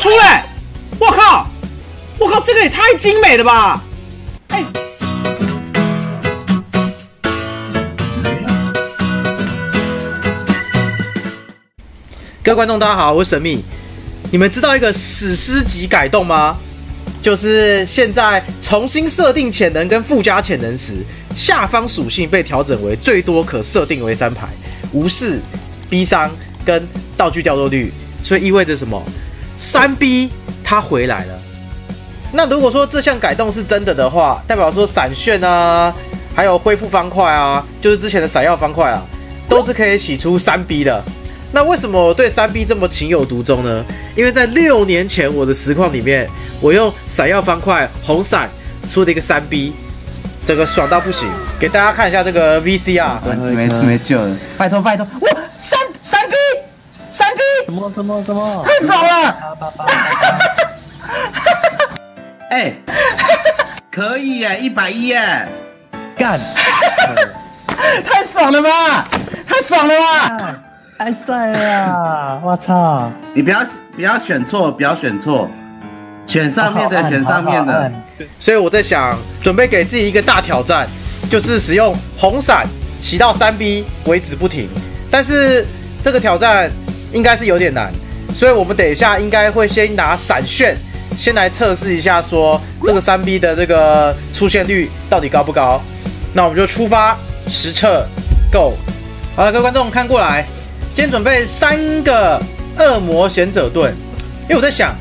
出来！我靠！我靠，这个也太精美了吧！哎，各位观众，大家好，我是神秘。你们知道一个史诗级改动吗？就是现在重新设定潜能跟附加潜能时，下方属性被调整为最多可设定为三排，无视、逼伤跟道具掉落率，所以意味着什么？三 B 它回来了。那如果说这项改动是真的的话，代表说闪炫啊，还有恢复方块啊，就是之前的闪耀方块啊，都是可以洗出三 B 的。那为什么我对三 B 这么情有独钟呢？因为在六年前我的实况里面，我用闪耀方块红闪出了一个三 B，这个爽到不行。给大家看一下这个 VC 啊，没没救了，拜托拜托，哇，三什么什么什么，太爽了！哎，可以耶，一百一耶，干，太爽了吧，太爽了吧！太帅了！我操！你不要不要选错，不要选错，选上面的，选上面的。所以我在想，准备给自己一个大挑战，就是使用红伞洗到三 B 为止不停。但是这个挑战应该是有点难，所以我们等一下应该会先拿闪炫先来测试一下，说这个三 B 的这个出现率到底高不高。那我们就出发实测，Go！好了，各位观众看过来。今天准备三个恶魔贤者盾，因为我在想，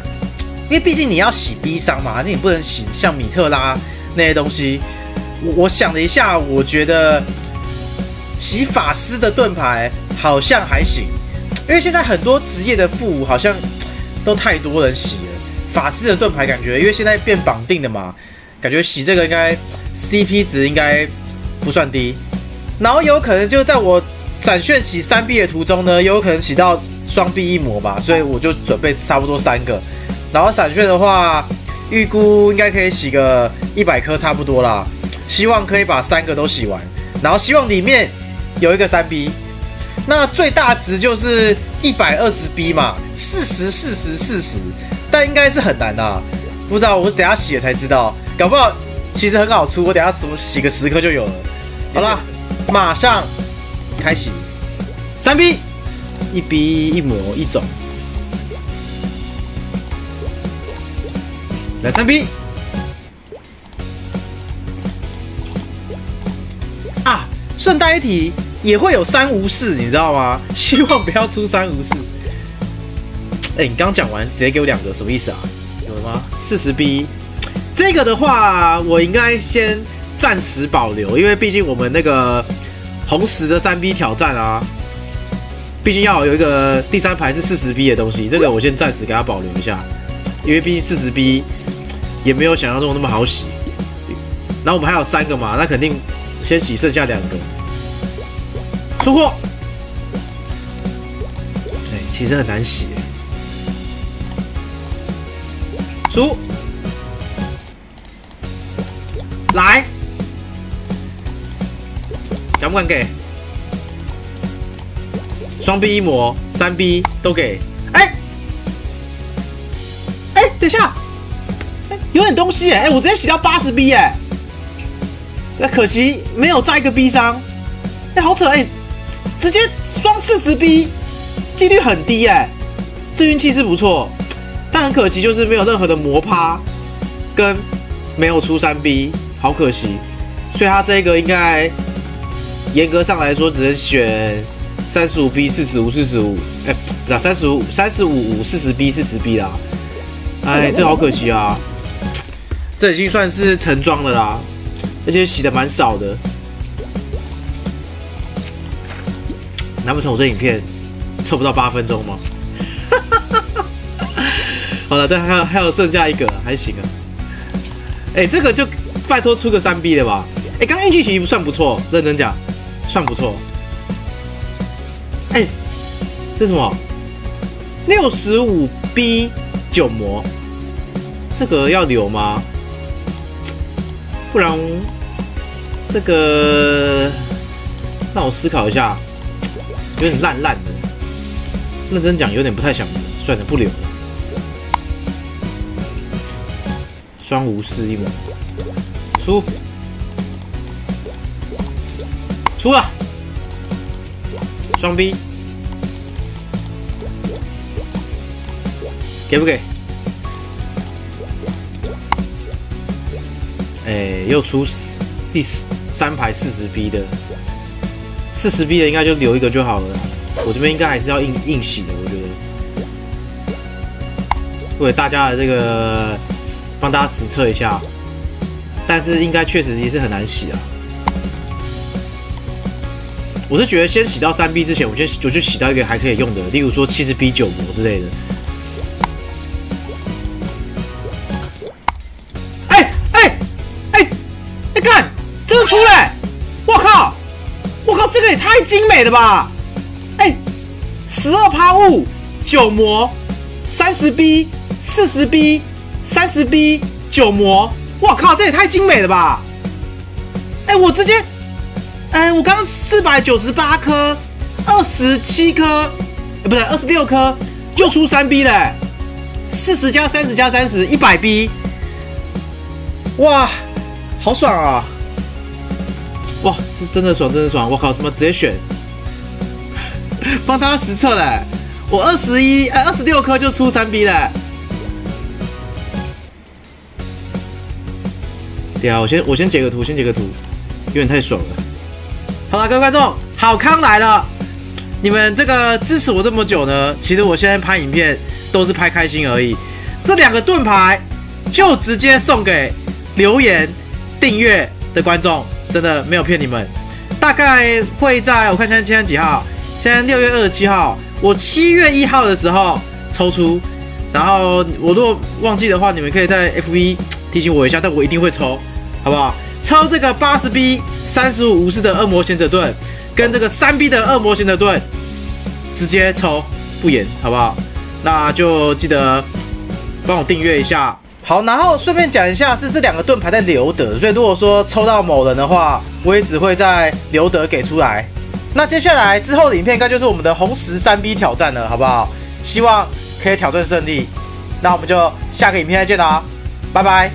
因为毕竟你要洗 B 伤嘛，那你不能洗像米特拉那些东西。我我想了一下，我觉得洗法师的盾牌好像还行，因为现在很多职业的副武好像都太多人洗了。法师的盾牌感觉，因为现在变绑定的嘛，感觉洗这个应该 CP 值应该不算低，然后有可能就在我。闪炫洗三 B 的途中呢，有可能洗到双 B 一模吧，所以我就准备差不多三个。然后闪炫的话，预估应该可以洗个一百颗差不多啦，希望可以把三个都洗完。然后希望里面有一个三 B，那最大值就是一百二十 B 嘛，四十、四十、四十，但应该是很难的，不知道我等下洗了才知道，搞不好其实很好出，我等下什么洗个十颗就有了。好了，马上。开始三 B，一 B 一模一种，来三 B 啊！顺带一提，也会有三无四，你知道吗？希望不要出三无四。哎，你刚讲完，直接给我两个，什么意思啊？有了吗？四十 B，这个的话，我应该先暂时保留，因为毕竟我们那个。红石的三 B 挑战啊，毕竟要有一个第三排是四十 B 的东西，这个我先暂时给它保留一下，因为毕竟四十 B 也没有想象中那么好洗。然后我们还有三个嘛，那肯定先洗剩下两个。出货，哎，其实很难洗。出，来。敢不敢给？双 B 一模，三 B 都给。哎，哎，等一下，哎，有点东西哎，哎，我直接洗到八十 B 哎，那可惜没有再一个 B 伤，哎，好扯哎，直接双四十 B，几率很低哎，这运气是不错，但很可惜就是没有任何的魔趴，跟没有出三 B，好可惜，所以他这个应该。严格上来说，只能选三十五 B 四十五四十五，哎，不三十五三十五五四十 B 四十 B 啦。哎，这好可惜啊！这已经算是成装的啦，而且洗的蛮少的。难不成我这影片凑不到八分钟吗？好了，但还有还有剩下一个，还行啊。哎，这个就拜托出个三 B 的吧。哎，刚刚运气其实算不错，认真讲。算不错，哎，这什么？六十五 B 九模，这个要留吗？不然这个让我思考一下，有点烂烂的。认真讲，有点不太想留，算了，不留了。双无视一模，出，出了，双 B，给不给？哎，又出第三排四十 B 的，四十 B 的应该就留一个就好了。我这边应该还是要硬硬洗的，我觉得，为大家的这个帮大家实测一下，但是应该确实也是很难洗啊。我是觉得先洗到三 B 之前，我先我就洗到一个还可以用的，例如说七十 B 九膜之类的。精美的吧！哎，十二趴雾九模，三十 B 四十 B 三十 B 九模，我靠，这也太精美了吧！哎，我直接。哎，我刚四百九十八颗，二十七颗，不对，二十六颗，就出三 B 嘞，四十加三十加三十，一百 B，哇，好爽啊！哇，是真的爽，真的爽！我靠，怎么直接选？帮大实测嘞，我二十一，哎，二十六颗就出三 B 嘞。对啊，我先我先截个图，先截个图，有点太爽了。好了，各位观众，好康来了！你们这个支持我这么久呢，其实我现在拍影片都是拍开心而已。这两个盾牌就直接送给留言订阅的观众，真的没有骗你们。大概会在我看现在今天几号？现在六月二十七号，我七月一号的时候抽出。然后我如果忘记的话，你们可以在 F V 提醒我一下，但我一定会抽，好不好？抽这个八十 B。三十五无视的恶魔贤者盾，跟这个三 B 的恶魔贤者盾，直接抽不演，好不好？那就记得帮我订阅一下。好，然后顺便讲一下，是这两个盾牌在留德，所以如果说抽到某人的话，我也只会在留德给出来。那接下来之后的影片，应该就是我们的红石三 B 挑战了，好不好？希望可以挑战胜利。那我们就下个影片再见啦，拜拜。